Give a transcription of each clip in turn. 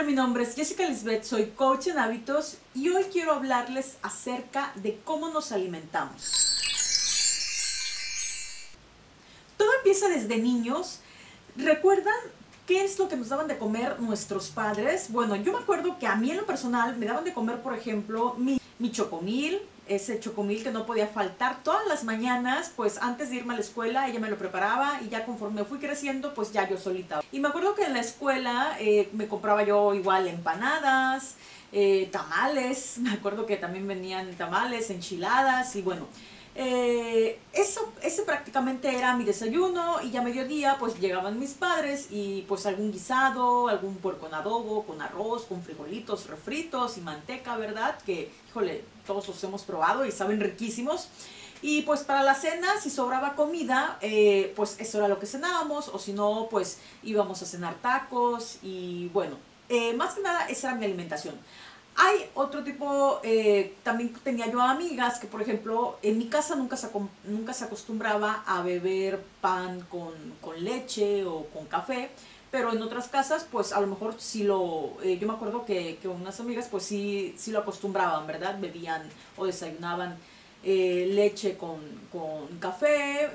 Mi nombre es Jessica Lisbeth, soy coach en hábitos y hoy quiero hablarles acerca de cómo nos alimentamos. Todo empieza desde niños. ¿Recuerdan qué es lo que nos daban de comer nuestros padres? Bueno, yo me acuerdo que a mí en lo personal me daban de comer, por ejemplo, mi chocomil, ese chocomil que no podía faltar todas las mañanas, pues antes de irme a la escuela ella me lo preparaba y ya conforme fui creciendo, pues ya yo solita. Y me acuerdo que en la escuela eh, me compraba yo igual empanadas, eh, tamales, me acuerdo que también venían tamales, enchiladas y bueno, eh, eso, ese prácticamente era mi desayuno y ya mediodía pues llegaban mis padres y pues algún guisado, algún puerco en adobo, con arroz, con frijolitos refritos y manteca, ¿verdad? Que, híjole, todos los hemos probado y saben riquísimos. Y pues para la cena, si sobraba comida, eh, pues eso era lo que cenábamos, o si no, pues íbamos a cenar tacos y bueno, eh, más que nada esa era mi alimentación. Hay otro tipo, eh, también tenía yo amigas que, por ejemplo, en mi casa nunca se, nunca se acostumbraba a beber pan con, con, leche o con café, pero en otras casas, pues a lo mejor sí lo, eh, yo me acuerdo que, que, unas amigas, pues sí, sí lo acostumbraban, ¿verdad? Bebían o desayunaban eh, leche con, con café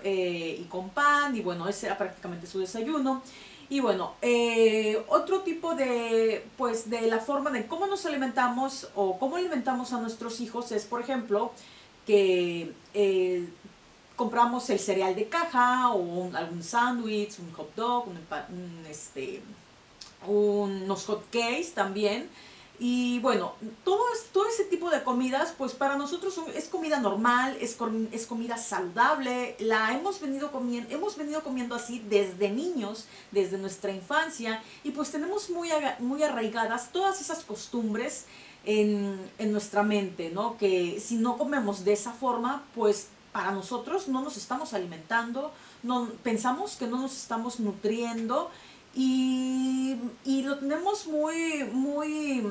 y con pan, y bueno, ese era prácticamente su desayuno. Y bueno, eh, otro tipo de, pues, de la forma de cómo nos alimentamos o cómo alimentamos a nuestros hijos es, por ejemplo, que eh, compramos el cereal de caja o algún sándwich, un hot dog, un, este, unos hot cakes también. Y bueno, todo, todo ese tipo de comidas, pues para nosotros es comida normal, es, es comida saludable, la hemos venido, comiendo, hemos venido comiendo así desde niños, desde nuestra infancia, y pues tenemos muy, muy arraigadas todas esas costumbres en, en nuestra mente, ¿no? Que si no comemos de esa forma, pues para nosotros no nos estamos alimentando, no, pensamos que no nos estamos nutriendo y, lo tenemos muy, muy,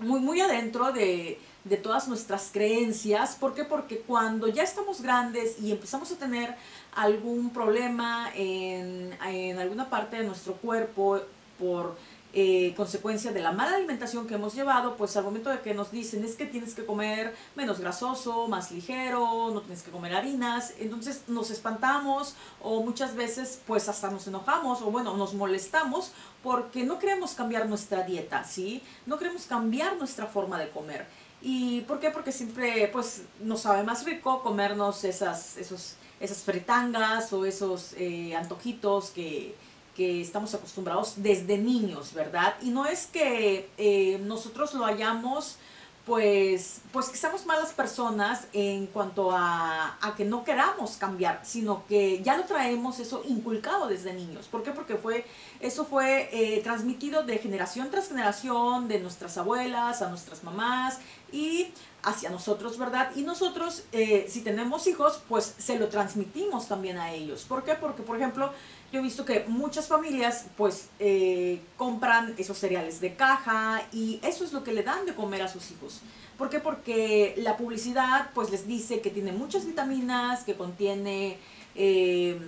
muy, muy adentro de, de todas nuestras creencias. ¿Por qué? Porque cuando ya estamos grandes y empezamos a tener algún problema en, en alguna parte de nuestro cuerpo por eh, consecuencia de la mala alimentación que hemos llevado, pues al momento de que nos dicen es que tienes que comer menos grasoso, más ligero, no tienes que comer harinas, entonces nos espantamos o muchas veces pues hasta nos enojamos o bueno, nos molestamos porque no queremos cambiar nuestra dieta, ¿sí? No queremos cambiar nuestra forma de comer. ¿Y por qué? Porque siempre pues nos sabe más rico comernos esas, esos, esas fritangas o esos eh, antojitos que que estamos acostumbrados desde niños, ¿verdad? Y no es que eh, nosotros lo hayamos, pues, pues que seamos malas personas en cuanto a, a, que no queramos cambiar, sino que ya lo traemos eso inculcado desde niños. ¿Por qué? Porque fue, eso fue eh, transmitido de generación tras generación, de nuestras abuelas a nuestras mamás y hacia nosotros, ¿verdad? Y nosotros, eh, si tenemos hijos, pues se lo transmitimos también a ellos. ¿Por qué? Porque, por ejemplo, yo he visto que muchas familias pues eh, compran esos cereales de caja y eso es lo que le dan de comer a sus hijos. ¿Por qué? Porque la publicidad pues les dice que tiene muchas vitaminas, que contiene, eh,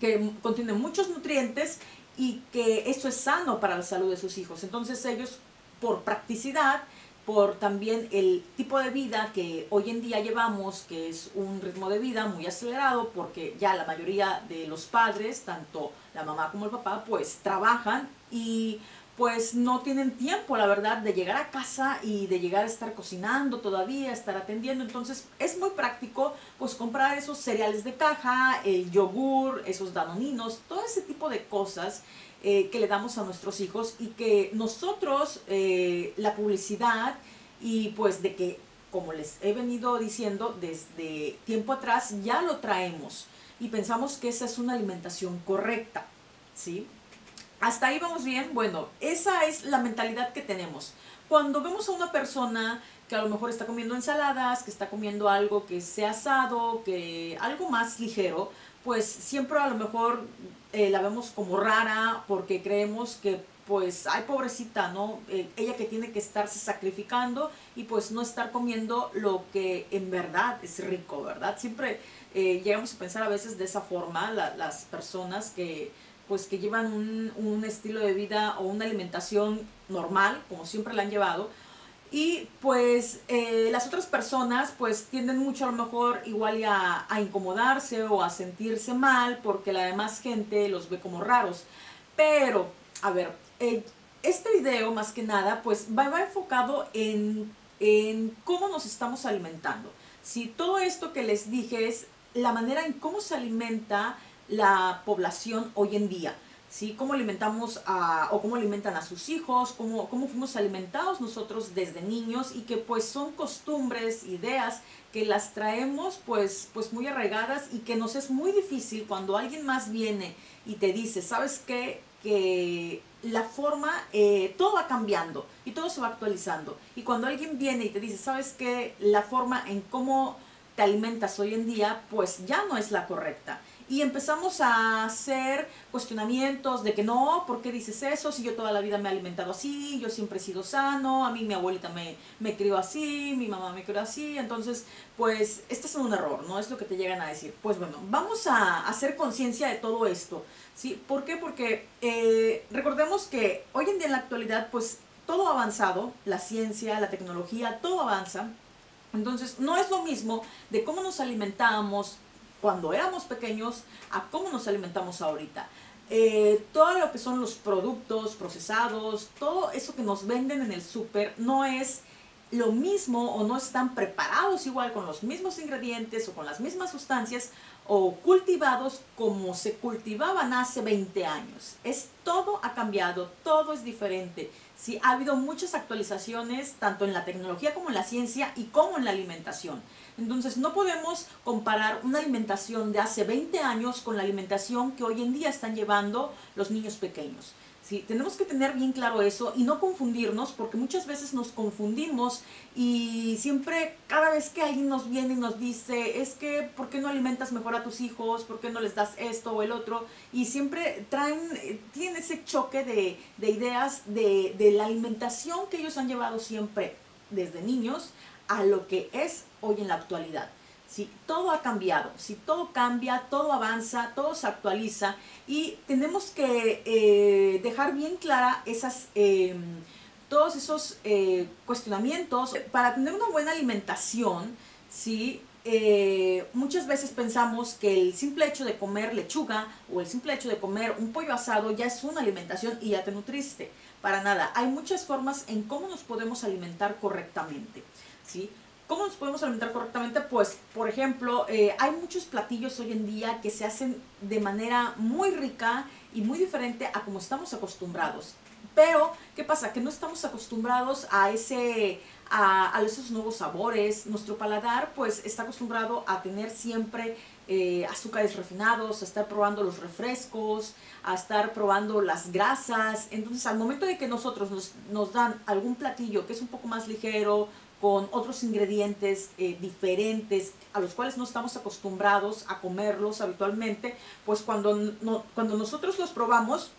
que contiene muchos nutrientes y que eso es sano para la salud de sus hijos. Entonces ellos por practicidad por también el tipo de vida que hoy en día llevamos, que es un ritmo de vida muy acelerado, porque ya la mayoría de los padres, tanto la mamá como el papá, pues trabajan y pues no tienen tiempo, la verdad, de llegar a casa y de llegar a estar cocinando todavía, estar atendiendo. Entonces es muy práctico pues comprar esos cereales de caja, el yogur, esos danoninos, todo ese tipo de cosas eh, que le damos a nuestros hijos y que nosotros, eh, la publicidad y pues de que, como les he venido diciendo desde tiempo atrás, ya lo traemos y pensamos que esa es una alimentación correcta, ¿sí? Hasta ahí vamos bien, bueno, esa es la mentalidad que tenemos. Cuando vemos a una persona que a lo mejor está comiendo ensaladas, que está comiendo algo que sea asado, que algo más ligero, pues siempre a lo mejor eh, la vemos como rara porque creemos que pues, ay pobrecita, ¿no? Eh, ella que tiene que estarse sacrificando y pues no estar comiendo lo que en verdad es rico, ¿verdad? Siempre eh, llegamos a pensar a veces de esa forma las personas que pues que llevan un, un estilo de vida o una alimentación normal, como siempre la han llevado, y pues eh, las otras personas pues tienden mucho a lo mejor igual a, incomodarse o a sentirse mal porque la demás gente los ve como raros. Pero, a ver, eh, este video más que nada pues va, va enfocado en, en, cómo nos estamos alimentando. Si todo esto que les dije es la manera en cómo se alimenta la población hoy en día. ¿Sí? Cómo alimentamos a, o cómo alimentan a sus hijos, cómo, cómo fuimos alimentados nosotros desde niños y que pues son costumbres, ideas que las traemos pues, pues muy arraigadas y que nos es muy difícil cuando alguien más viene y te dice, ¿sabes qué? Que la forma, eh, todo va cambiando y todo se va actualizando. Y cuando alguien viene y te dice, ¿sabes qué? La forma en cómo te alimentas hoy en día, pues ya no es la correcta y empezamos a hacer cuestionamientos de que no, ¿por qué dices eso? Si yo toda la vida me he alimentado así, yo siempre he sido sano, a mí mi abuelita me, me crió así, mi mamá me crió así, entonces pues este es un error, ¿no? Es lo que te llegan a decir. Pues bueno, vamos a hacer conciencia de todo esto, ¿sí? ¿Por qué? Porque eh, recordemos que hoy en día en la actualidad pues todo ha avanzado, la ciencia, la tecnología, todo avanza. Entonces, no es lo mismo de cómo nos alimentamos, cuando éramos pequeños a cómo nos alimentamos ahorita. Eh, todo lo que son los productos procesados, todo eso que nos venden en el súper no es lo mismo o no están preparados igual con los mismos ingredientes o con las mismas sustancias o cultivados como se cultivaban hace 20 años. Es todo ha cambiado, todo es diferente. Sí, ha habido muchas actualizaciones tanto en la tecnología como en la ciencia y como en la alimentación. Entonces no podemos comparar una alimentación de hace 20 años con la alimentación que hoy en día están llevando los niños pequeños. ¿Sí? Tenemos que tener bien claro eso y no confundirnos porque muchas veces nos confundimos y siempre cada vez que alguien nos viene y nos dice es que ¿por qué no alimentas mejor a tus hijos? ¿Por qué no les das esto o el otro? Y siempre traen, tienen ese choque de, de ideas de, de la alimentación que ellos han llevado siempre desde niños a lo que es hoy en la actualidad. Si todo ha cambiado, si todo cambia, todo avanza, todo se actualiza y tenemos que eh, dejar bien clara esas, em, todos esos eh, cuestionamientos para tener una buena alimentación. ¿sí? Eh, muchas veces pensamos que el simple hecho de comer lechuga o el simple hecho de comer un pollo asado ya es una alimentación y ya te nutriste. Para nada, hay muchas formas en cómo nos podemos alimentar correctamente. ¿sí? ¿Cómo nos podemos alimentar correctamente? Pues, por ejemplo, eh, hay muchos platillos hoy en día que se hacen de manera muy rica y muy diferente a como estamos acostumbrados. Pero, ¿qué pasa? Que no estamos acostumbrados a ese, a, esos nuevos sabores. Nuestro paladar, pues, está acostumbrado a tener siempre eh, azúcares refinados, a estar probando los refrescos, a estar probando las grasas. Entonces, al momento de que nosotros nos, nos dan algún platillo que es un poco más ligero, con otros ingredientes eh, diferentes a los cuales no estamos acostumbrados a comerlos habitualmente, pues cuando, no, cuando nosotros los probamos,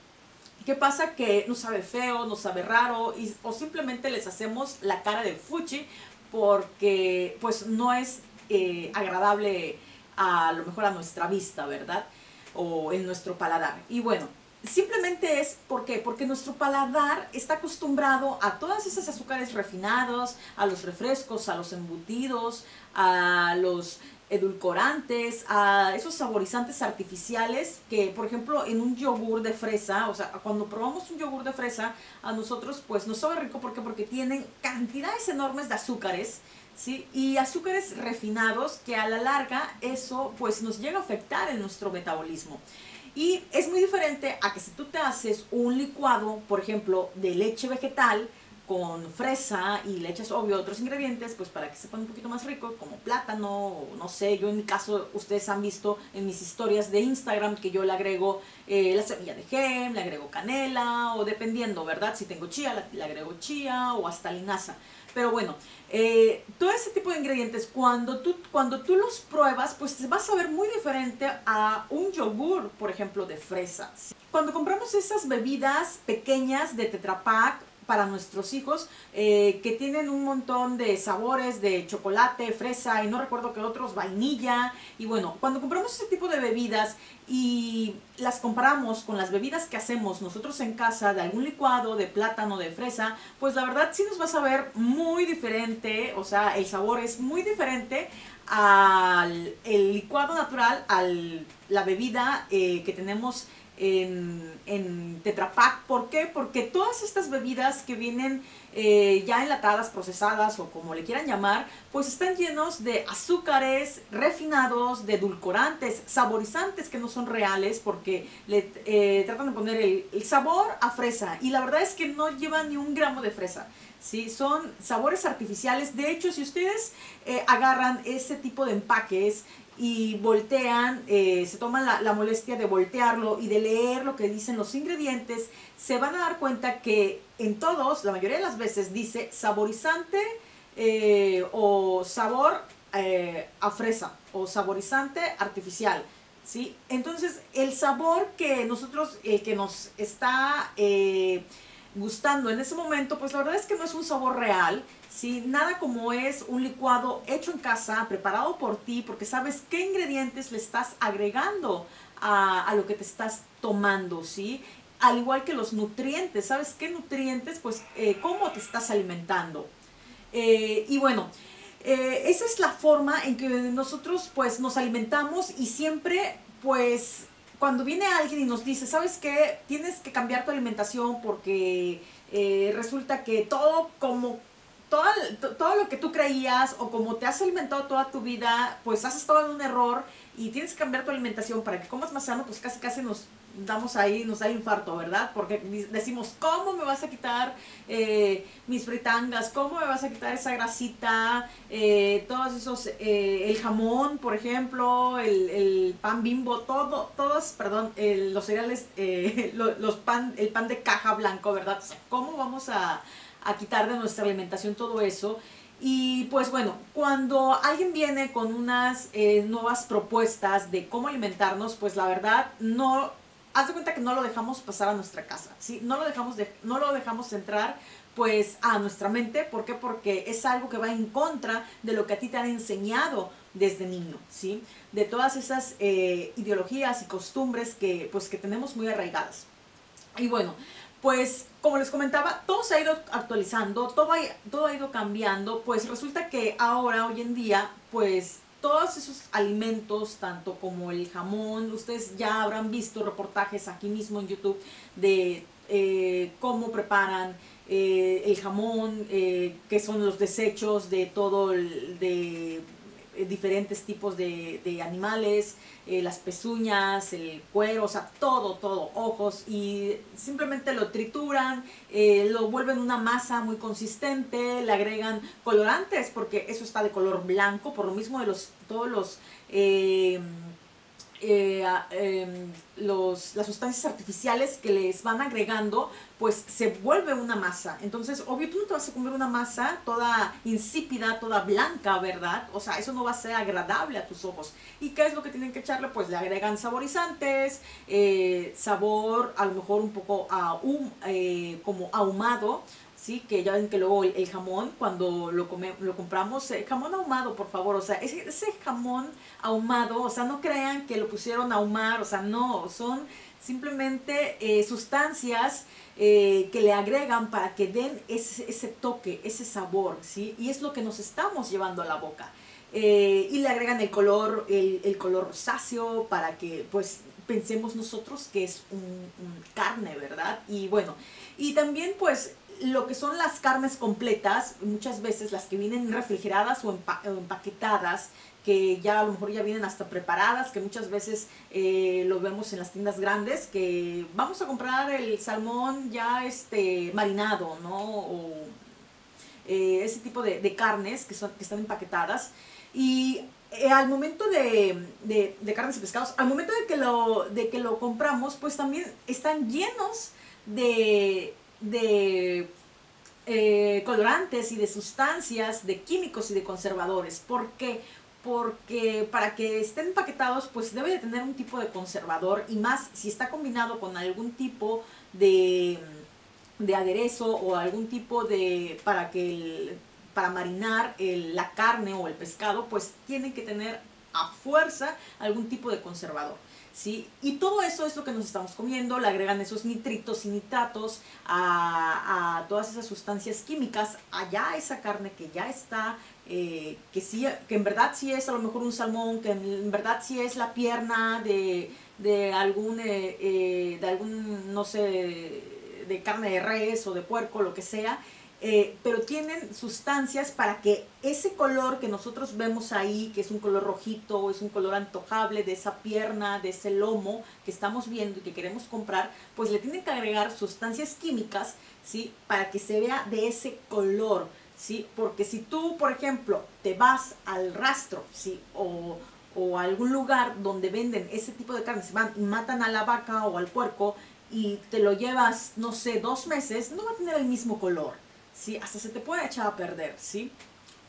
¿qué pasa? Que nos sabe feo, nos sabe raro o simplemente les hacemos la cara de fuchi porque pues no es eh, agradable a lo mejor a nuestra vista, ¿verdad? O en nuestro paladar. Y bueno, Simplemente es ¿por porque nuestro paladar está acostumbrado a todas esas azúcares refinados, a los refrescos, a los embutidos, a los edulcorantes, a esos saborizantes artificiales que, por ejemplo, en un yogur de fresa, o sea, cuando probamos un yogur de fresa, a nosotros pues nos sabe rico ¿por porque tienen cantidades enormes de azúcares, ¿sí? Y azúcares refinados que a la larga eso pues nos llega a afectar en nuestro metabolismo. Y es muy diferente a que si tú te haces un licuado, por ejemplo, de leche vegetal con fresa y le echas, obvio, otros ingredientes, pues para que sepan un poquito más rico, como plátano, no sé, yo en mi caso, ustedes han visto en mis historias de Instagram que yo le agrego eh, la semilla de gem, le agrego canela, o dependiendo, ¿verdad? Si tengo chía, le agrego chía o hasta linaza. Pero bueno, eh, todo ese tipo de ingredientes, cuando tú, cuando tú los pruebas, pues vas a ver muy diferente a un yogur, por ejemplo, de fresas. Cuando compramos esas bebidas pequeñas de Tetra Pak, para nuestros hijos eh, que tienen un montón de sabores de chocolate, fresa y no recuerdo qué otros, vainilla. Y bueno, cuando compramos ese tipo de bebidas y las comparamos con las bebidas que hacemos nosotros en casa de algún licuado de plátano, de fresa, pues la verdad sí nos va a saber muy diferente, o sea, el sabor es muy diferente al el licuado natural, a la bebida eh, que tenemos en, en Tetra Pak. ¿Por qué? Porque todas estas bebidas que vienen eh, ya enlatadas, procesadas o como le quieran llamar, pues están llenos de azúcares refinados, de edulcorantes, saborizantes que no son reales porque le eh, tratan de poner el, sabor a fresa y la verdad es que no llevan ni un gramo de fresa. ¿sí? Son sabores artificiales. De hecho, si ustedes eh, agarran ese tipo de empaques y voltean, eh, se toman la, molestia de voltearlo y de leer lo que dicen los ingredientes, se van a dar cuenta que en todos, la mayoría de las veces, dice saborizante eh, o sabor eh, a fresa o saborizante artificial. ¿sí? Entonces, el sabor que nosotros, el que nos está gustando en ese momento, pues la verdad es que no es un sabor real, ¿sí? Nada como es un licuado hecho en casa, preparado por ti, porque sabes qué ingredientes le estás agregando a, lo que te estás tomando, ¿sí? Al igual que los nutrientes, ¿sabes qué nutrientes? Pues eh, cómo te estás alimentando. Eh, y bueno, eh, esa es la forma en que nosotros pues nos alimentamos y siempre pues cuando viene alguien y nos dice, ¿sabes qué? Tienes que cambiar tu alimentación porque resulta que todo como todo, todo lo que tú creías o como te has alimentado toda tu vida, pues has estado en un error y tienes que cambiar tu alimentación para que comas más sano, pues casi casi nos damos ahí, nos da el infarto, ¿verdad? Porque decimos, ¿cómo me vas a quitar eh, mis fritangas? ¿Cómo me vas a quitar esa grasita? Eh, todos esos, eh, el jamón, por ejemplo, el, pan bimbo, todo, todos, perdón, los cereales, los, pan, el pan de caja blanco, ¿verdad? ¿Cómo vamos a a quitar de nuestra alimentación todo eso. Y pues bueno, cuando alguien viene con unas eh, nuevas propuestas de cómo alimentarnos, pues la verdad no, haz de cuenta que no lo dejamos pasar a nuestra casa, ¿sí? No lo dejamos, de, no lo dejamos entrar pues a nuestra mente, ¿por qué? Porque es algo que va en contra de lo que a ti te han enseñado desde niño, ¿sí? De todas esas eh, ideologías y costumbres que pues que tenemos muy arraigadas. Y bueno, pues como les comentaba, todo se ha ido actualizando, todo ha, ido cambiando, pues resulta que ahora, hoy en día, pues todos esos alimentos, tanto como el jamón, ustedes ya habrán visto reportajes aquí mismo en YouTube de eh, cómo preparan eh, el jamón, eh, que son los desechos de todo el, de eh, diferentes tipos de, animales, eh, las pezuñas, el cuero, o sea, todo, todo, ojos, y simplemente lo trituran, eh, lo vuelven una masa muy consistente, le agregan colorantes, porque eso está de color blanco, por lo mismo de los, todos los eh, em, los, las sustancias artificiales que les van agregando, pues se vuelve una masa. Entonces, obvio, tú no te vas a comer una masa toda insípida, toda blanca, ¿verdad? O sea, eso no va a ser agradable a tus ojos. ¿Y qué es lo que tienen que echarle? Pues le agregan saborizantes, eh, sabor a lo mejor un poco eh, como ahumado, ¿sí? Que ya ven que luego el, jamón, cuando lo, come, lo compramos, eh, jamón ahumado, por favor, o sea, ese, ese jamón ahumado, o sea, no crean que lo pusieron a ahumar, o sea, no, son simplemente eh, sustancias eh, que le agregan para que den ese, ese, toque, ese sabor, ¿sí? Y es lo que nos estamos llevando a la boca. y le agregan el color, el, el, color rosáceo para que, pues, pensemos nosotros que es un carne, ¿verdad? Y bueno, y también, pues, lo que son las carnes completas, muchas veces las que vienen refrigeradas o, empaquetadas, que ya a lo mejor ya vienen hasta preparadas, que muchas veces eh, lo vemos en las tiendas grandes, que vamos a comprar el salmón ya este marinado, ¿no? O eh, ese tipo de, carnes que, son, que están empaquetadas. Y eh, al momento de, de, carnes y pescados, al momento de que, lo, de que lo compramos, pues también están llenos de de eh, colorantes y de sustancias, de químicos y de conservadores. ¿Por qué? Porque para que estén empaquetados, pues debe de tener un tipo de conservador y más si está combinado con algún tipo de de aderezo o algún tipo de, para que para marinar la carne o el pescado, pues tienen que tener a fuerza algún tipo de conservador. ¿Sí? Y todo eso es lo que nos estamos comiendo, le agregan esos nitritos y nitratos a, todas esas sustancias químicas, allá esa carne que ya está, eh, que, sí, que en verdad sí es a lo mejor un salmón, que en verdad sí es la pierna de, de algún, eh, eh, de algún, no sé, de carne de res o de puerco, lo que sea, eh, pero tienen sustancias para que ese color que nosotros vemos ahí, que es un color rojito, es un color antojable de esa pierna, de ese lomo que estamos viendo y que queremos comprar, pues le tienen que agregar sustancias químicas, ¿sí? Para que se vea de ese color, ¿sí? Porque si tú, por ejemplo, te vas al rastro, ¿sí? O, o a algún lugar donde venden ese tipo de carne, se van y matan a la vaca o al puerco y te lo llevas, no sé, dos meses, no va a tener el mismo color. ¿Sí? Hasta se te puede echar a perder, ¿sí?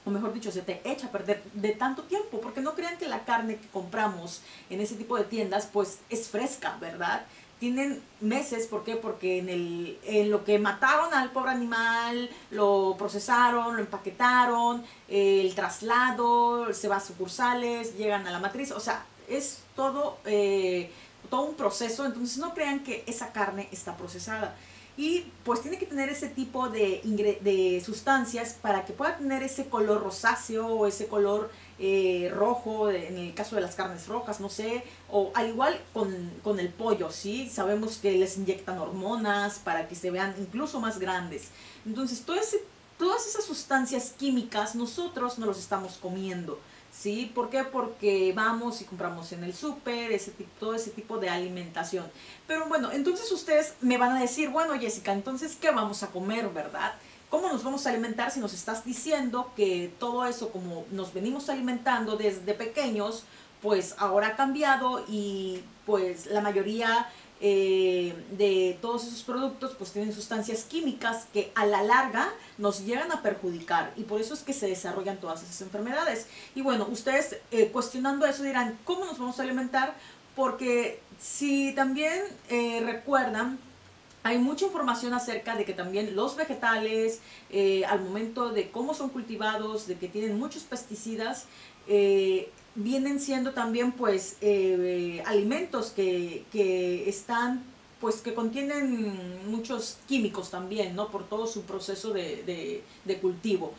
O mejor dicho, se te echa a perder de tanto tiempo, porque no crean que la carne que compramos en ese tipo de tiendas, pues es fresca, ¿verdad? Tienen meses, ¿por qué? Porque en, el, en lo que mataron al pobre animal, lo procesaron, lo empaquetaron, el traslado, se va a sucursales, llegan a la matriz, o sea, es todo, eh, todo un proceso, entonces no crean que esa carne está procesada y pues tiene que tener ese tipo de, de sustancias para que pueda tener ese color rosáceo o ese color eh, rojo, en el caso de las carnes rojas, no sé, o al igual con, el pollo, ¿sí? Sabemos que les inyectan hormonas para que se vean incluso más grandes. Entonces, todas esas sustancias químicas nosotros no los estamos comiendo. ¿Sí? ¿Por qué? Porque vamos y compramos en el súper, ese tipo, todo ese tipo de alimentación. Pero bueno, entonces ustedes me van a decir, bueno Jessica, entonces ¿qué vamos a comer, verdad? ¿Cómo nos vamos a alimentar si nos estás diciendo que todo eso como nos venimos alimentando desde pequeños, pues ahora ha cambiado y pues la mayoría eh, de todos esos productos pues tienen sustancias químicas que a la larga nos llegan a perjudicar y por eso es que se desarrollan todas esas enfermedades. Y bueno, ustedes eh, cuestionando eso dirán, ¿cómo nos vamos a alimentar? Porque si también eh, recuerdan, hay mucha información acerca de que también los vegetales, al momento de cómo son cultivados, de que tienen muchos pesticidas, vienen siendo también pues eh, alimentos que, están pues que contienen muchos químicos también, ¿no? Por todo su proceso de, cultivo.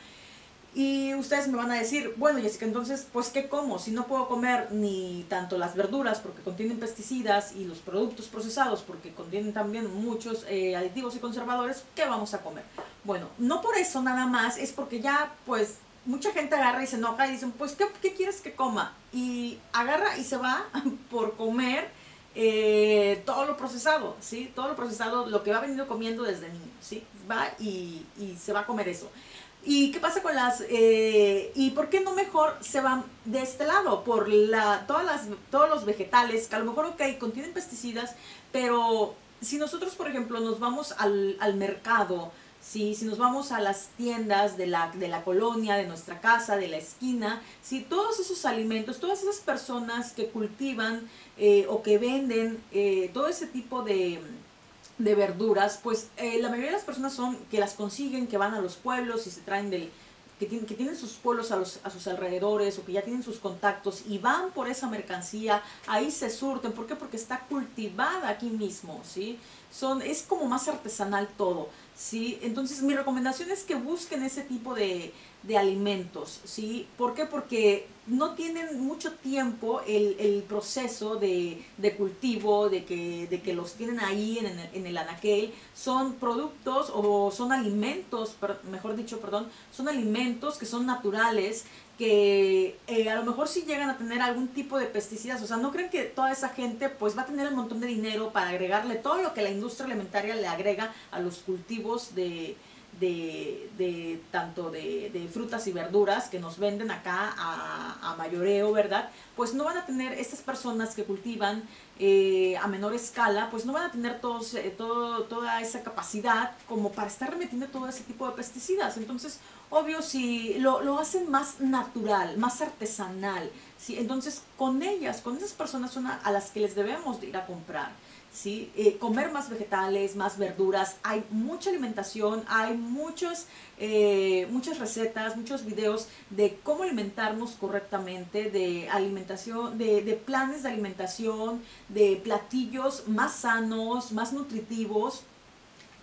Y ustedes me van a decir, bueno Jessica, entonces, pues ¿qué como? Si no puedo comer ni tanto las verduras porque contienen pesticidas y los productos procesados porque contienen también muchos eh, aditivos y conservadores, ¿qué vamos a comer? Bueno, no por eso nada más, es porque ya pues mucha gente agarra y se enoja y dicen, pues, ¿qué, quieres que coma? Y agarra y se va por comer eh, todo lo procesado, ¿sí? Todo lo procesado, lo que va venido comiendo desde niño, ¿sí? Va y, se va a comer eso. ¿Y qué pasa con las... Eh, ¿Y por qué no mejor se van de este lado? Por la, todas las, todos los vegetales, que a lo mejor, ok, contienen pesticidas, pero si nosotros, por ejemplo, nos vamos al, al mercado, si nos vamos a las tiendas de la, de la colonia, de nuestra casa, de la esquina, si todos esos alimentos, todas esas personas que cultivan eh, o que venden eh, todo ese tipo de, verduras, pues eh, la mayoría de las personas son que las consiguen, que van a los pueblos y se traen del, que tienen, que tienen sus pueblos a, los, a sus alrededores o que ya tienen sus contactos y van por esa mercancía, ahí se surten. ¿Por qué? Porque está cultivada aquí mismo, ¿sí? Son, es como más artesanal todo. ¿Sí? Entonces mi recomendación es que busquen ese tipo de, alimentos, ¿sí? ¿Por qué? Porque no tienen mucho tiempo el, proceso de, cultivo, de que, de que los tienen ahí en el, en el anaquel. Son productos o son alimentos, mejor dicho, perdón, son alimentos que son naturales, que eh, a lo mejor sí llegan a tener algún tipo de pesticidas, o sea, no creen que toda esa gente pues va a tener un montón de dinero para agregarle todo lo que la industria alimentaria le agrega a los cultivos de, de, tanto de, frutas y verduras que nos venden acá a, mayoreo, ¿verdad? Pues no van a tener, estas personas que cultivan eh, a menor escala, pues no van a tener todos, eh, todo, toda esa capacidad como para estar remetiendo todo ese tipo de pesticidas. Entonces, obvio, si lo, lo hacen más natural, más artesanal, ¿sí? entonces con ellas, con esas personas son a, las que les debemos de ir a comprar. ¿Sí? Eh, comer más vegetales, más verduras. Hay mucha alimentación, hay muchos, eh, muchas recetas, muchos videos de cómo alimentarnos correctamente, de alimentación, de, planes de alimentación, de platillos más sanos, más nutritivos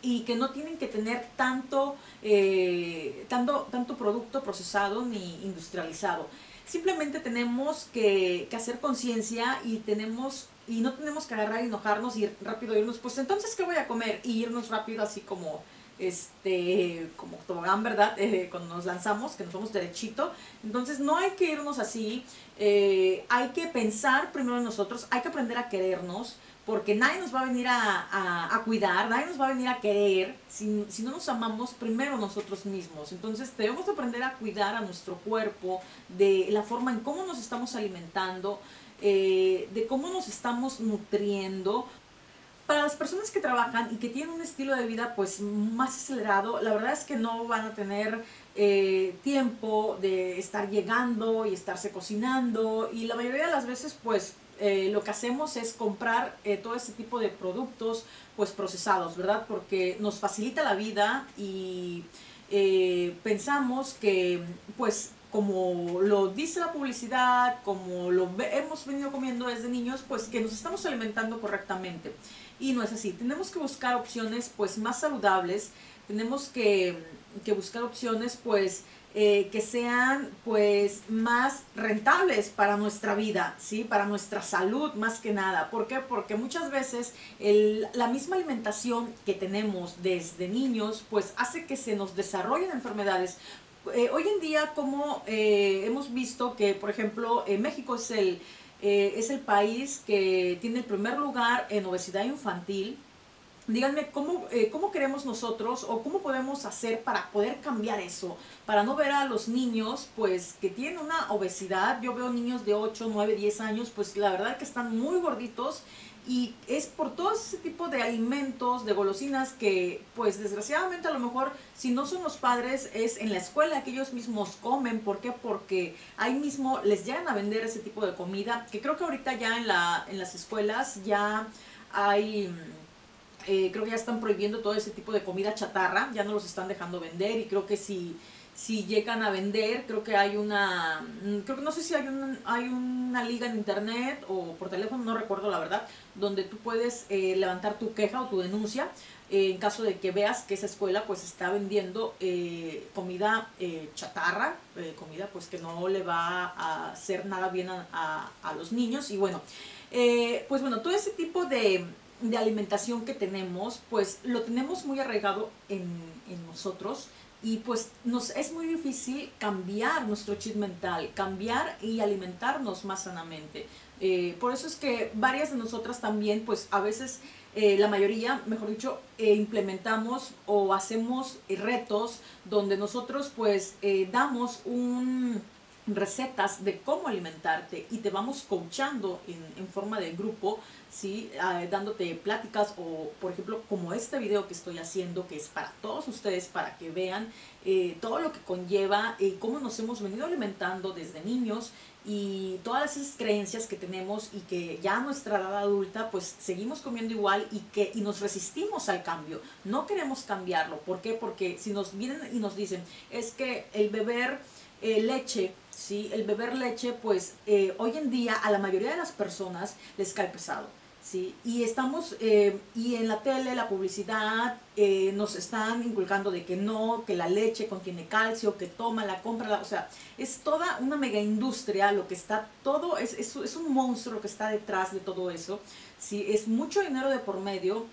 y que no tienen que tener tanto, eh, tanto, tanto producto procesado ni industrializado. Simplemente tenemos que hacer conciencia y tenemos y no tenemos que agarrar y enojarnos y rápido irnos, pues entonces ¿qué voy a comer? Y irnos rápido así como este como tobogán, ¿verdad? Eh, cuando nos lanzamos, que nos vamos derechito. Entonces no hay que irnos así, eh, hay que pensar primero en nosotros, hay que aprender a querernos, porque nadie nos va a venir a, a, cuidar, nadie nos va a venir a querer si, si, no nos amamos primero nosotros mismos. Entonces debemos aprender a cuidar a nuestro cuerpo, de la forma en cómo nos estamos alimentando, eh, de cómo nos estamos nutriendo. Para las personas que trabajan y que tienen un estilo de vida pues más acelerado, la verdad es que no van a tener eh, tiempo de estar llegando y estarse cocinando y la mayoría de las veces pues eh, lo que hacemos es comprar todo este tipo de productos pues procesados, ¿verdad? Porque nos facilita la vida y pensamos que pues como lo dice la publicidad, como lo hemos venido comiendo desde niños, pues que nos estamos alimentando correctamente. Y no es así. Tenemos que buscar opciones pues más saludables, tenemos que, que buscar opciones pues eh, que sean pues más rentables para nuestra vida, ¿sí? Para nuestra salud más que nada. ¿Por qué? Porque muchas veces la misma alimentación que tenemos desde niños pues hace que se nos desarrollen enfermedades eh, hoy en día, como eh, hemos visto que, por ejemplo, México es el, eh, es el país que tiene el primer lugar en obesidad infantil, díganme ¿cómo, cómo queremos nosotros o cómo podemos hacer para poder cambiar eso, para no ver a los niños pues que tienen una obesidad, yo veo niños de 8, 9, 10 años pues la verdad que están muy gorditos y es por todo ese tipo de alimentos, de golosinas que pues desgraciadamente a lo mejor si no son los padres es en la escuela que ellos mismos comen. ¿Por qué? Porque ahí mismo les llegan a vender ese tipo de comida que creo que ahorita ya en, la, en las escuelas ya hay... Eh, creo que ya están prohibiendo todo ese tipo de comida chatarra, ya no los están dejando vender y creo que si si llegan a vender, creo que hay una, mm, creo que no sé si hay una, hay una liga en internet o por teléfono, no recuerdo la verdad, donde tú puedes eh, levantar tu queja o tu denuncia eh, en caso de que veas que esa escuela pues está vendiendo eh, comida chatarra, comida pues que no le va a hacer nada bien a, a, los niños. Y bueno, pues bueno, todo ese tipo de, de alimentación que tenemos, pues lo tenemos muy arraigado en, en nosotros, y pues nos es muy difícil cambiar nuestro chip mental, cambiar y alimentarnos más sanamente. Eh, por eso es que varias de nosotras también, pues a veces, eh, la mayoría, mejor dicho, eh, implementamos o hacemos retos donde nosotros pues damos un recetas de cómo alimentarte y te vamos coachando en, forma de grupo, ¿sí? Ah, dándote pláticas o, por ejemplo, como este video que estoy haciendo, que es para todos ustedes, para que vean eh, todo lo que conlleva y eh, cómo nos hemos venido alimentando desde niños y todas esas creencias que tenemos y que ya a nuestra edad adulta pues seguimos comiendo igual y que y nos resistimos al cambio. No queremos cambiarlo. ¿Por qué? Porque si nos vienen y nos dicen, es que el beber eh, leche ¿sí? El beber leche, pues eh, hoy en día a la mayoría de las personas les cae pesado. ¿sí? Y estamos, eh, y en la tele, la publicidad, eh, nos están inculcando de que no, que la leche contiene calcio, que toma, la compra, o sea, es toda una mega industria lo que está, todo, es, es, es un monstruo que está detrás de todo eso, ¿sí? Es mucho dinero de por medio,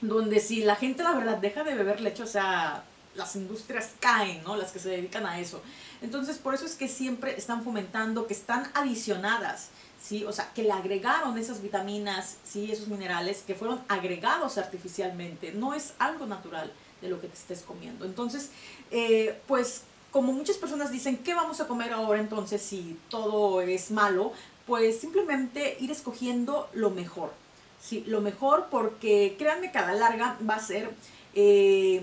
donde si la gente la verdad deja de beber leche, o sea, las industrias caen, ¿no? Las que se dedican a eso. Entonces, por eso es que siempre están fomentando que están adicionadas, ¿sí? O sea, que le agregaron esas vitaminas, ¿sí? Esos minerales que fueron agregados artificialmente. No es algo natural de lo que te estés comiendo. Entonces, eh, pues, como muchas personas dicen, ¿qué vamos a comer ahora entonces si todo es malo? Pues simplemente ir escogiendo lo mejor, ¿sí? Lo mejor porque créanme que a la larga va a ser... Eh,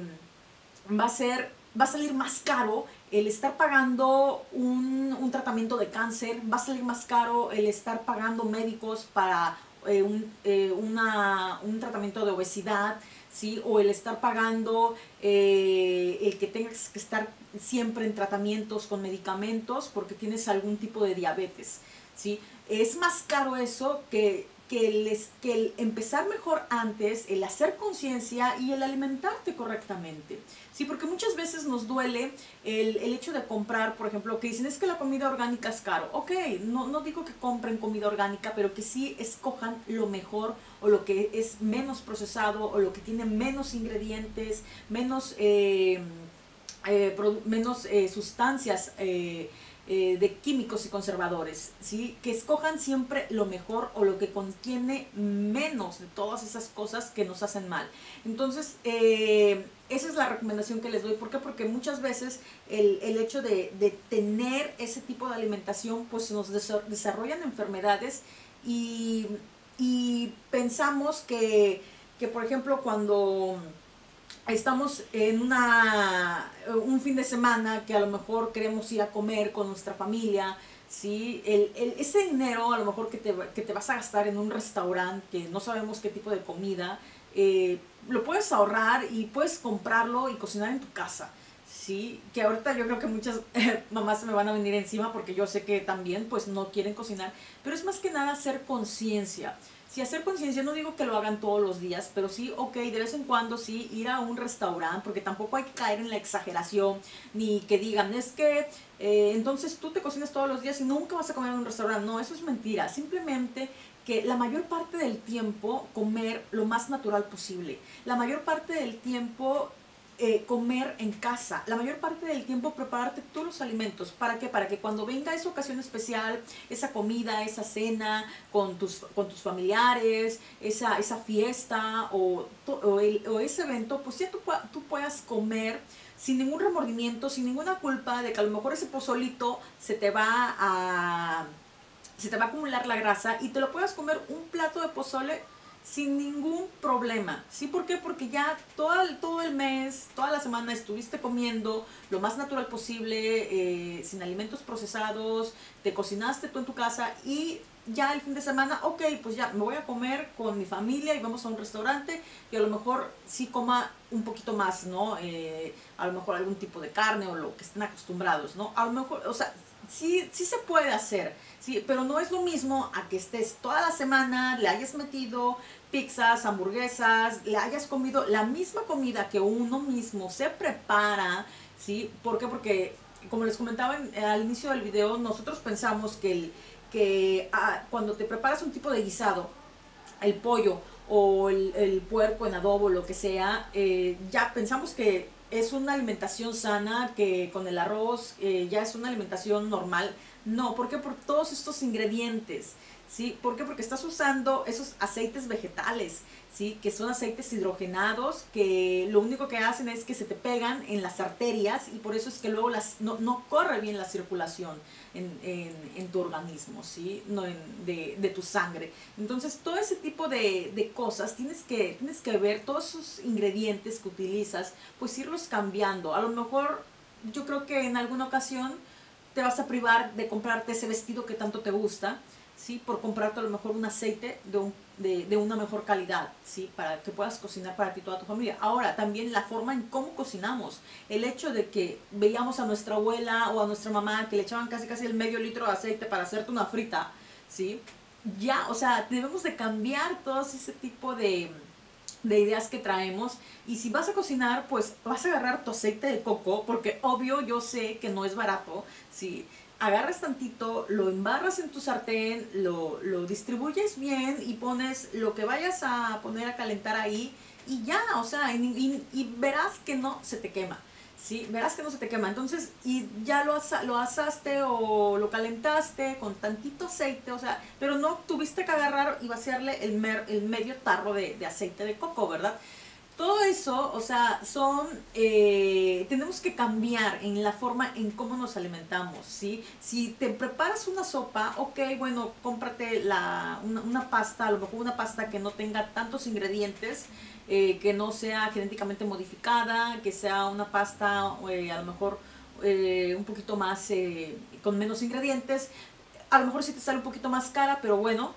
va a ser, va a salir más caro el estar pagando un, tratamiento de cáncer, va a salir más caro el estar pagando médicos para eh, un, eh, una, un tratamiento de obesidad, ¿sí? O el estar pagando, eh, el que tengas que estar siempre en tratamientos con medicamentos porque tienes algún tipo de diabetes, ¿sí? Es más caro eso que que que el empezar mejor antes, el hacer conciencia y el alimentarte correctamente. Sí, porque muchas veces nos duele el, el, hecho de comprar, por ejemplo, que dicen es que la comida orgánica es caro. Ok, no, no digo que compren comida orgánica, pero que sí escojan lo mejor o lo que es menos procesado o lo que tiene menos ingredientes, menos, eh, eh, menos eh, sustancias. Eh, de químicos y conservadores, ¿sí? que escojan siempre lo mejor o lo que contiene menos de todas esas cosas que nos hacen mal. Entonces, eh, esa es la recomendación que les doy. ¿Por qué? Porque muchas veces el, el hecho de, de, tener ese tipo de alimentación, pues nos desarrollan enfermedades y, y pensamos que, que, por ejemplo, cuando estamos en una, un fin de semana que a lo mejor queremos ir a comer con nuestra familia, ¿sí? El, el, ese dinero a lo mejor que te, que te, vas a gastar en un restaurante que no sabemos qué tipo de comida, eh, lo puedes ahorrar y puedes comprarlo y cocinar en tu casa. Sí, que ahorita yo creo que muchas mamás se me van a venir encima porque yo sé que también pues no quieren cocinar, pero es más que nada hacer conciencia. Si hacer conciencia, no digo que lo hagan todos los días, pero sí, ok, de vez en cuando sí, ir a un restaurante, porque tampoco hay que caer en la exageración, ni que digan, es que eh, entonces tú te cocinas todos los días y nunca vas a comer en un restaurante. No, eso es mentira. Simplemente que la mayor parte del tiempo comer lo más natural posible. La mayor parte del tiempo eh, comer en casa, la mayor parte del tiempo prepararte todos los alimentos. ¿Para qué? Para que cuando venga esa ocasión especial, esa comida, esa cena con tus, con tus familiares, esa, esa fiesta o, o, ese evento, pues ya tú, tú puedas comer sin ningún remordimiento, sin ninguna culpa de que a lo mejor ese pozolito se te va a se te va a acumular la grasa y te lo puedas comer un plato de pozole sin ningún problema. ¿Sí? ¿Por qué? Porque ya todo el, todo el mes, toda la semana estuviste comiendo lo más natural posible, eh, sin alimentos procesados, te cocinaste tú en tu casa y ya el fin de semana, ok, pues ya me voy a comer con mi familia y vamos a un restaurante y a lo mejor sí coma un poquito más, ¿no? Eh, a lo mejor algún tipo de carne o lo que estén acostumbrados, ¿no? A lo mejor, o sea, sí, sí se puede hacer, sí, pero no es lo mismo a que estés toda la semana, le hayas metido pizzas, hamburguesas, le hayas comido la misma comida que uno mismo se prepara, ¿sí? ¿Por qué? Porque, como les comentaba al inicio del video, nosotros pensamos que, que ah, cuando te preparas un tipo de guisado, el pollo o el, el puerco en adobo, lo que sea, eh, ya pensamos que es una alimentación sana, que con el arroz eh, ya es una alimentación normal. No, ¿por qué? Por todos estos ingredientes. ¿Sí? ¿Por qué? Porque estás usando esos aceites vegetales, ¿sí? Que son aceites hidrogenados que lo único que hacen es que se te pegan en las arterias y por eso es que luego las, no, no corre bien la circulación en, en, tu organismo, ¿sí? No en, de, de, tu sangre. Entonces, todo ese tipo de, de, cosas tienes que, tienes que ver, todos esos ingredientes que utilizas, pues irlos cambiando. A lo mejor, yo creo que en alguna ocasión te vas a privar de comprarte ese vestido que tanto te gusta, ¿sí? Por comprarte a lo mejor un aceite de, un, de, de, una mejor calidad, ¿sí? Para que puedas cocinar para ti toda tu familia. Ahora, también la forma en cómo cocinamos. El hecho de que veíamos a nuestra abuela o a nuestra mamá que le echaban casi casi el medio litro de aceite para hacerte una frita, ¿sí? Ya, o sea, debemos de cambiar todo ese tipo de, de ideas que traemos y si vas a cocinar pues vas a agarrar tu aceite de coco porque obvio yo sé que no es barato ¿sí? Agarras tantito, lo embarras en tu sartén, lo, lo, distribuyes bien y pones lo que vayas a poner a calentar ahí y ya, o sea, y, y, verás que no se te quema. ¿sí? Verás que no se te quema. Entonces, y ya lo, asa, lo asaste o lo calentaste con tantito aceite, o sea, pero no tuviste que agarrar y vaciarle el, mer, el medio tarro de, de aceite de coco, ¿verdad? Todo eso, o sea, son, eh, tenemos que cambiar en la forma en cómo nos alimentamos, ¿sí? Si te preparas una sopa, ok, bueno, cómprate la, una, pasta, a lo mejor una pasta que no tenga tantos ingredientes, eh, que no sea genéticamente modificada, que sea una pasta eh, a lo mejor eh, un poquito más, con menos ingredientes, a lo mejor sí te sale un poquito más cara, pero bueno,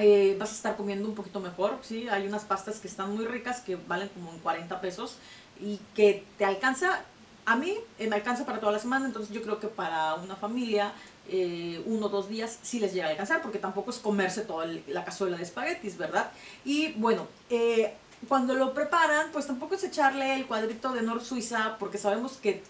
eh, vas a estar comiendo un poquito mejor, ¿sí? Hay unas pastas que están muy ricas que valen como en 40 pesos y que te alcanza, a mí eh, me alcanza para toda la semana, entonces yo creo que para una familia eh, uno o dos días sí les llega a alcanzar porque tampoco es comerse toda la cazuela de espaguetis, ¿verdad? Y bueno, cuando lo preparan, pues tampoco es echarle el cuadrito de Nor Suiza porque sabemos que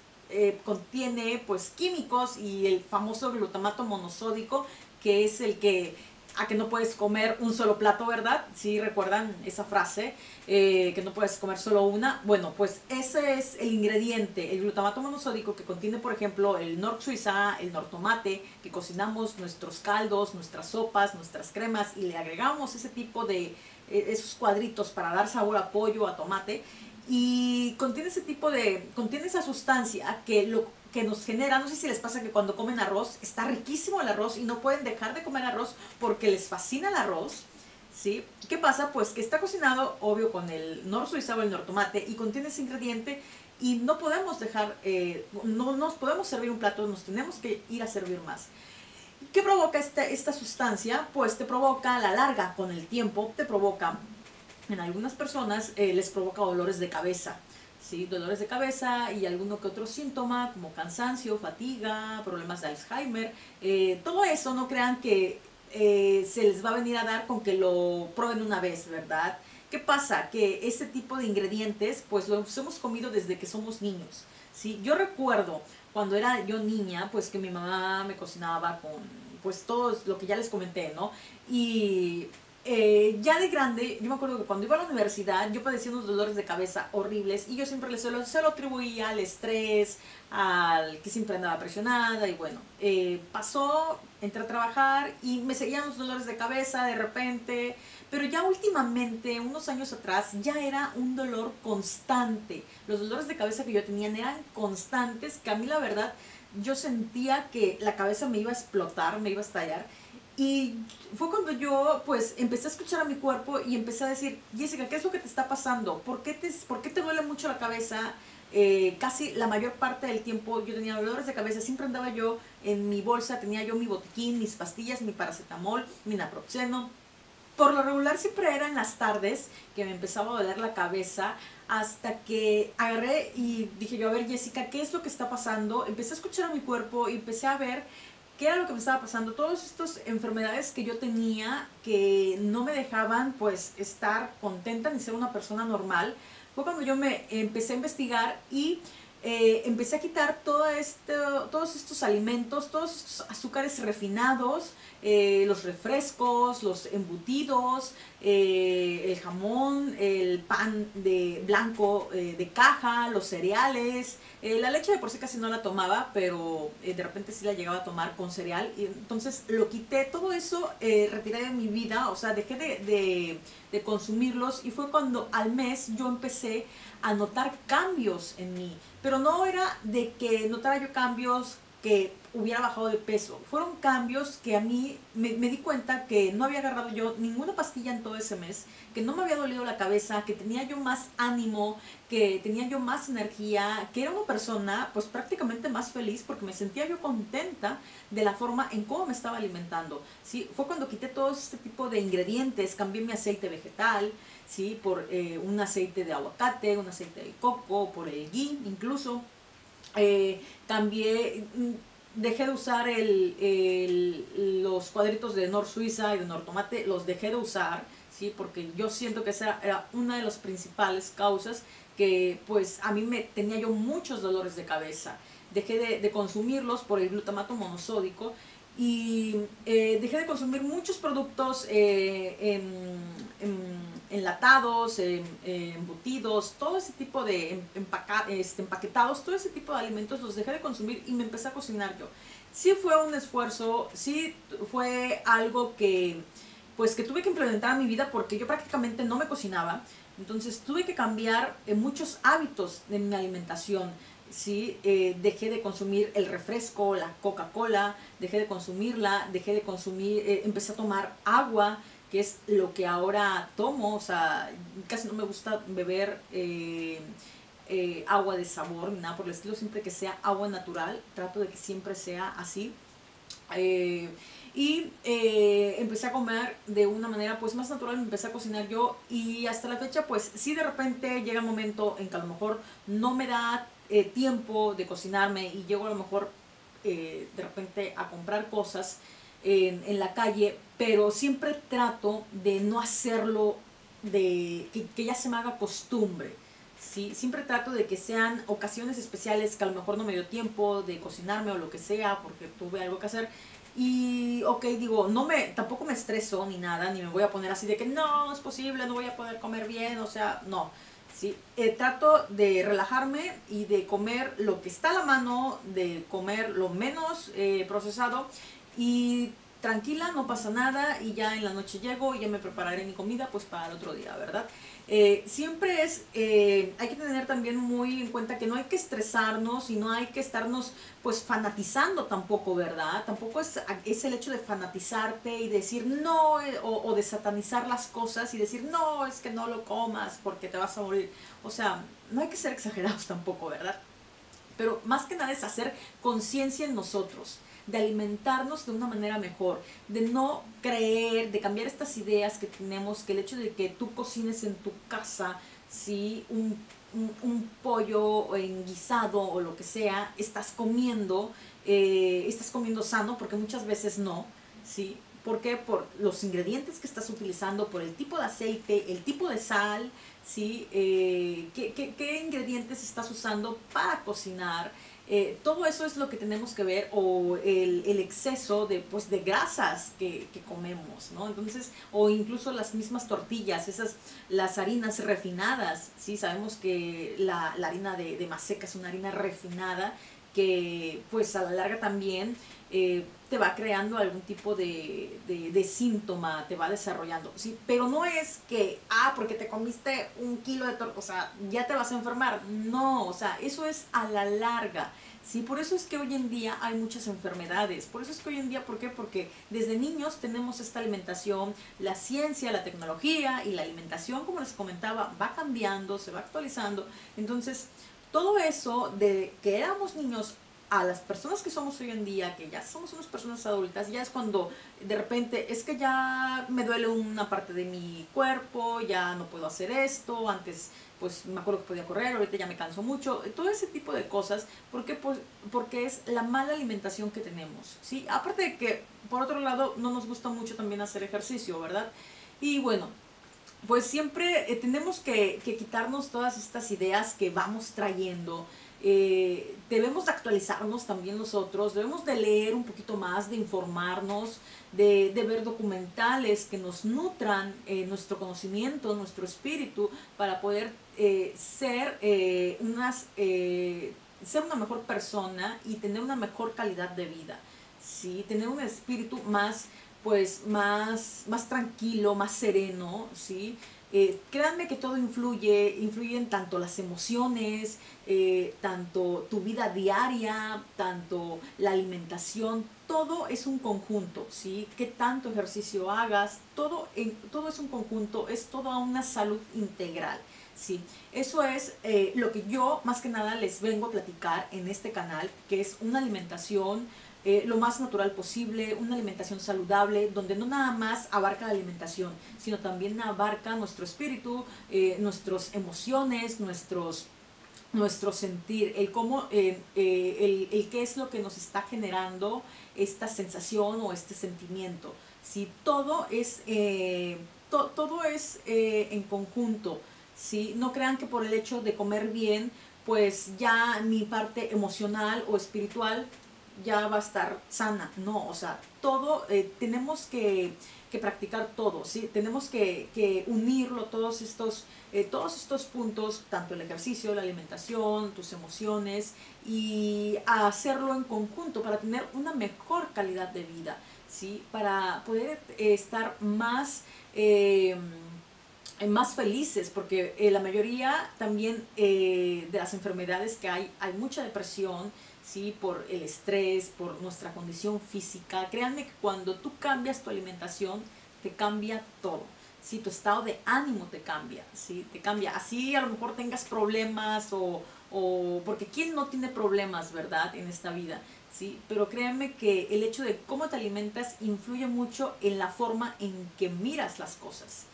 contiene pues químicos y el famoso glutamato monosódico que es el que a que no puedes comer un solo plato, ¿verdad? Si recuerdan esa frase, eh, que no puedes comer solo una. Bueno, pues ese es el ingrediente, el glutamato monosódico que contiene, por ejemplo, el nor suiza, el nortomate, que cocinamos nuestros caldos, nuestras sopas, nuestras cremas y le agregamos ese tipo de, eh, esos cuadritos para dar sabor a pollo, a tomate. Y contiene ese tipo de, contiene esa sustancia que lo que nos genera, no sé si les pasa que cuando comen arroz, está riquísimo el arroz y no pueden dejar de comer arroz porque les fascina el arroz, ¿sí? ¿Qué pasa? Pues que está cocinado, obvio, con el nor suiza o el nor tomate y contiene ese ingrediente y no podemos dejar, eh, no nos podemos servir un plato, nos tenemos que ir a servir más. ¿Qué provoca esta, esta sustancia? Pues te provoca a la larga, con el tiempo, te provoca, en algunas personas eh, les provoca dolores de cabeza, ¿sí? dolores de cabeza y alguno que otro síntoma como cansancio, fatiga, problemas de Alzheimer. Eh, todo eso no crean que eh, se les va a venir a dar con que lo prueben una vez, ¿verdad? ¿Qué pasa? Que este tipo de ingredientes pues los hemos comido desde que somos niños. ¿sí? Yo recuerdo cuando era yo niña pues que mi mamá me cocinaba con pues todo lo que ya les comenté, ¿no? Y eh, ya de grande, yo me acuerdo que cuando iba a la universidad, yo padecía unos dolores de cabeza horribles y yo siempre se lo, se lo atribuía al estrés, al que siempre andaba presionada y bueno, eh, pasó, entré a trabajar y me seguían los dolores de cabeza de repente, pero ya últimamente, unos años atrás, ya era un dolor constante. Los dolores de cabeza que yo tenía eran constantes, que a mí la verdad yo sentía que la cabeza me iba a explotar, me iba a estallar y fue cuando yo pues empecé a escuchar a mi cuerpo y empecé a decir, Jessica, ¿qué es lo que te está pasando? ¿Por qué te, por qué te duele mucho la cabeza? Eh, casi la mayor parte del tiempo yo tenía dolores de cabeza, siempre andaba yo en mi bolsa, tenía yo mi botiquín, mis pastillas, mi paracetamol, mi naproxeno. Por lo regular siempre era en las tardes que me empezaba a doler la cabeza hasta que agarré y dije yo, a ver Jessica, ¿qué es lo que está pasando? Empecé a escuchar a mi cuerpo y empecé a ver ¿Qué era lo que me estaba pasando? Todas estas enfermedades que yo tenía que no me dejaban pues estar contenta ni ser una persona normal, fue cuando yo me empecé a investigar y eh, empecé a quitar todo esto, todos estos alimentos, todos estos azúcares refinados, eh, los refrescos, los embutidos, eh, el jamón, el pan de blanco de caja, los cereales, la leche de por sí casi no la tomaba, pero de repente sí la llegaba a tomar con cereal. Y entonces lo quité, todo eso retiré de mi vida, o sea, dejé de, de consumirlos y fue cuando al mes yo empecé a notar cambios en mí. Pero no era de que notara yo cambios que hubiera bajado de peso. Fueron cambios que a mí me, di cuenta que no había agarrado yo ninguna pastilla en todo ese mes, que no me había dolido la cabeza, que tenía yo más ánimo, que tenía yo más energía, que era una persona pues prácticamente más feliz porque me sentía yo contenta de la forma en cómo me estaba alimentando. ¿sí? Fue cuando quité todo este tipo de ingredientes, cambié mi aceite vegetal, ¿sí? por eh, un aceite de aguacate, un aceite de coco, por el ghee incluso. Eh, también mm, dejé de usar el, los cuadritos de Nor Suiza y de Nor Tomate, los dejé de usar, ¿sí? porque yo siento que esa era una de las principales causas que pues a mí me tenía yo muchos dolores de cabeza. Dejé de, de consumirlos por el glutamato monosódico y eh, dejé de consumir muchos productos eh, enlatados, embutidos, todo ese tipo de este, empaquetados, todo ese tipo de alimentos los dejé de consumir y me empecé a cocinar yo. Sí fue un esfuerzo, sí fue algo que pues que tuve que implementar en mi vida porque yo prácticamente no me cocinaba, entonces tuve que cambiar eh, muchos hábitos de mi alimentación. ¿Sí? Eh, dejé de consumir el refresco, la Coca-Cola, dejé de consumirla, dejé de consumir, eh, empecé a tomar agua, que es lo que ahora tomo, o sea, casi no me gusta beber eh, agua de sabor ni nada por el estilo, siempre que sea agua natural, trato de que siempre sea así. Y empecé a comer de una manera pues más natural, empecé a cocinar yo y hasta la fecha pues sí de repente llega un momento en que a lo mejor no me da eh, tiempo de cocinarme y llego a lo mejor de repente a comprar cosas en, en, la calle, pero siempre trato de no hacerlo, de que, que ya se me haga costumbre. ¿sí? Siempre trato de que sean ocasiones especiales que a lo mejor no me dio tiempo de cocinarme o lo que sea porque tuve algo que hacer. Y, ok, digo, no me, tampoco me estreso ni nada, ni me voy a poner así de que no, es posible, no voy a poder comer bien, o sea, no. ¿Sí? Eh, trato de relajarme y de comer lo que está a la mano, de comer lo menos eh, procesado y tranquila, no pasa nada y ya en la noche llego y ya me prepararé mi comida pues para el otro día, ¿verdad? Eh, siempre es, eh, hay que tener también muy en cuenta que no hay que estresarnos y no hay que estarnos pues fanatizando tampoco, ¿verdad? Tampoco es, es el hecho de fanatizarte y decir no, eh, o, o de satanizar las cosas y decir no, es que no lo comas porque te vas a morir. O sea, no hay que ser exagerados tampoco, ¿verdad? Pero más que nada es hacer conciencia en nosotros de alimentarnos de una manera mejor, de no creer, de cambiar estas ideas que tenemos, que el hecho de que tú cocines en tu casa, ¿sí? un, un, pollo en guisado o lo que sea, estás comiendo, eh, estás comiendo sano, porque muchas veces no, ¿sí? ¿Por qué? Por los ingredientes que estás utilizando, por el tipo de aceite, el tipo de sal, ¿sí? Eh, ¿qué, qué, qué ingredientes estás usando para cocinar? Eh, todo eso es lo que tenemos que ver o el, el exceso de, pues, de grasas que, comemos, ¿no? Entonces, o incluso las mismas tortillas, esas, las harinas refinadas, ¿sí? Sabemos que la, la harina de, de maseca es una harina refinada que pues a la larga también eh, te va creando algún tipo de, de, síntoma, te va desarrollando, ¿sí? Pero no es que, ah, porque te comiste un kilo de torta, o sea, ya te vas a enfermar. No, o sea, eso es a la larga, ¿sí? Por eso es que hoy en día hay muchas enfermedades. Por eso es que hoy en día, ¿por qué? Porque desde niños tenemos esta alimentación, la ciencia, la tecnología y la alimentación, como les comentaba, va cambiando, se va actualizando. Entonces, todo eso de que éramos niños a las personas que somos hoy en día, que ya somos unas personas adultas, ya es cuando de repente es que ya me duele una parte de mi cuerpo, ya no puedo hacer esto, antes pues me acuerdo que podía correr, ahorita ya me canso mucho, todo ese tipo de cosas, ¿por qué? Pues, porque es la mala alimentación que tenemos, ¿sí? Aparte de que, por otro lado, no nos gusta mucho también hacer ejercicio, ¿verdad? Y bueno, pues siempre eh, tenemos que quitarnos todas estas ideas que vamos trayendo, eh, debemos de actualizarnos también nosotros, debemos de leer un poquito más, de informarnos, de, ver documentales que nos nutran eh, nuestro conocimiento, nuestro espíritu, para poder eh, ser, eh, unas, eh, ser una mejor persona y tener una mejor calidad de vida, ¿sí? tener un espíritu más, pues, más, más tranquilo, más sereno, ¿sí? Eh, créanme que todo influye, influyen tanto las emociones, eh, tanto tu vida diaria, tanto la alimentación, todo es un conjunto, ¿sí? Qué tanto ejercicio hagas, todo, en, todo es un conjunto, es toda una salud integral, ¿sí? Eso es eh, lo que yo más que nada les vengo a platicar en este canal, que es una alimentación eh, lo más natural posible, una alimentación saludable, donde no nada más abarca la alimentación, sino también abarca nuestro espíritu, eh, nuestras emociones, nuestros nuestro sentir, el cómo, eh, el, el, qué es lo que nos está generando esta sensación o este sentimiento. Si todo es, to, todo es en conjunto, ¿sí? no crean que por el hecho de comer bien, pues ya mi parte emocional o espiritual ya va a estar sana. No, o sea, todo, eh, tenemos que, que, practicar todo, ¿sí? Tenemos que, que unirlo, todos estos, eh, todos estos puntos, tanto el ejercicio, la alimentación, tus emociones, y hacerlo en conjunto para tener una mejor calidad de vida, ¿sí? Para poder eh, estar más... más felices, porque la mayoría también de las enfermedades que hay, hay mucha depresión, ¿sí? por el estrés, por nuestra condición física. Créanme que cuando tú cambias tu alimentación, te cambia todo. ¿sí? Tu estado de ánimo te cambia, ¿sí? te cambia. Así a lo mejor tengas problemas o, o porque ¿quién no tiene problemas, verdad, en esta vida? ¿sí? Pero créanme que el hecho de cómo te alimentas influye mucho en la forma en que miras las cosas.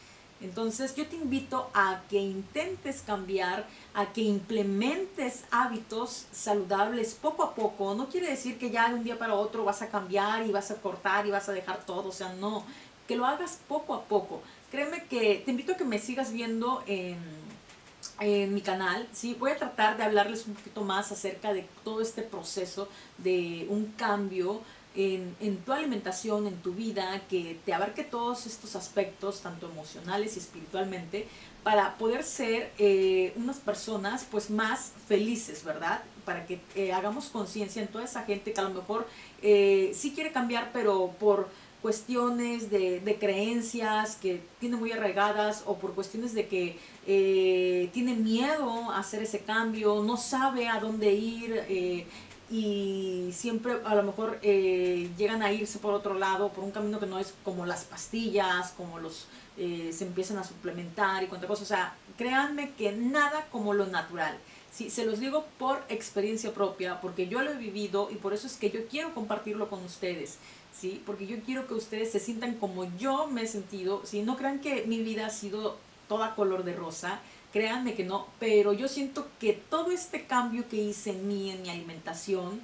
Entonces yo te invito a que intentes cambiar, a que implementes hábitos saludables poco a poco. No quiere decir que ya de un día para otro vas a cambiar y vas a cortar y vas a dejar todo. O sea, no, que lo hagas poco a poco. Créeme que te invito a que me sigas viendo en, mi canal. ¿sí? Voy a tratar de hablarles un poquito más acerca de todo este proceso de un cambio en, tu alimentación, en tu vida, que te abarque todos estos aspectos, tanto emocionales y espiritualmente, para poder ser eh, unas personas pues más felices, ¿verdad? Para que eh, hagamos conciencia en toda esa gente que a lo mejor eh, sí quiere cambiar, pero por cuestiones de, de, creencias que tiene muy arraigadas o por cuestiones de que tiene miedo a hacer ese cambio, no sabe a dónde ir, y siempre a lo mejor eh, llegan a irse por otro lado, por un camino que no es como las pastillas, como los eh, se empiezan a suplementar y cuánta cosa. O sea, créanme que nada como lo natural. Sí, se los digo por experiencia propia, porque yo lo he vivido y por eso es que yo quiero compartirlo con ustedes. ¿sí? Porque yo quiero que ustedes se sientan como yo me he sentido. ¿sí? No crean que mi vida ha sido toda color de rosa créanme que no, pero yo siento que todo este cambio que hice en mí, en mi alimentación,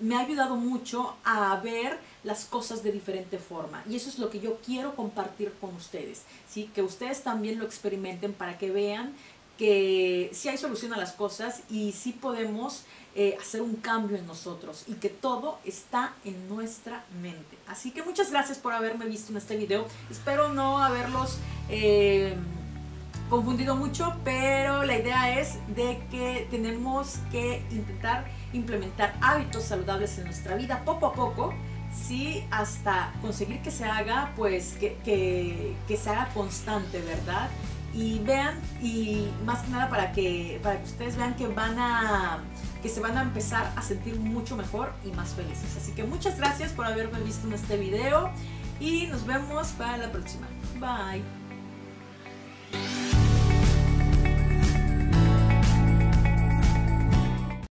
me ha ayudado mucho a ver las cosas de diferente forma. Y eso es lo que yo quiero compartir con ustedes, ¿sí? Que ustedes también lo experimenten para que vean que sí hay solución a las cosas y sí podemos eh, hacer un cambio en nosotros y que todo está en nuestra mente. Así que muchas gracias por haberme visto en este video. Espero no haberlos... Eh, confundido mucho, pero la idea es de que tenemos que intentar implementar hábitos saludables en nuestra vida poco a poco, sí, hasta conseguir que se haga, pues que, que, se haga constante, ¿verdad? Y vean, y más que nada para que, para que ustedes vean que van a que se van a empezar a sentir mucho mejor y más felices. Así que muchas gracias por haberme visto en este video y nos vemos para la próxima. Bye.